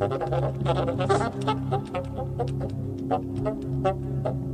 Thank you.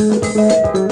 Música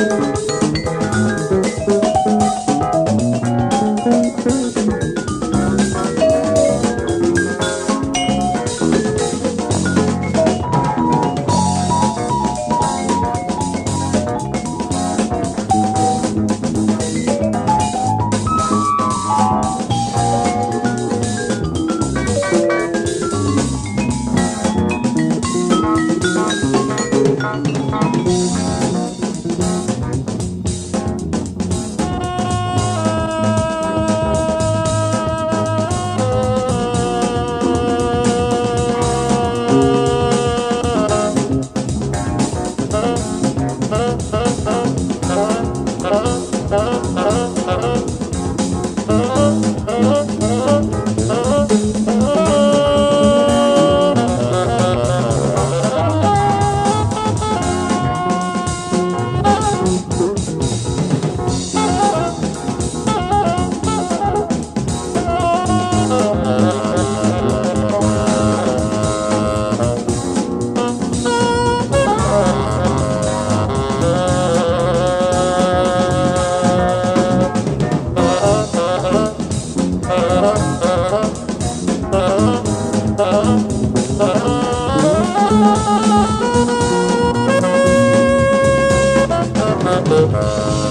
Música